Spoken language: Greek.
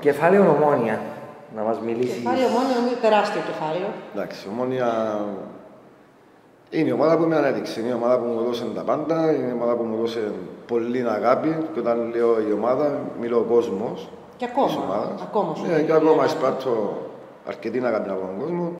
Κεφάλαιο ομόνια. Να μας μιλήσεις. Κεφάλαιο ομόνια, νομίζω τεράστιο κεφάλαιο. Εντάξει, ομόνια είναι η ομάδα που με ανέδειξε. Είναι η ομάδα που μου δώσε τα πάντα. Είναι η ομάδα που μου δώσε πολύ αγάπη. Και όταν λέω η ομάδα, μιλώ ο κόσμος. Και ακόμα. Ακόμα Ναι, και ακόμα εισπράττω αρκετή αγάπη από τον κόσμο.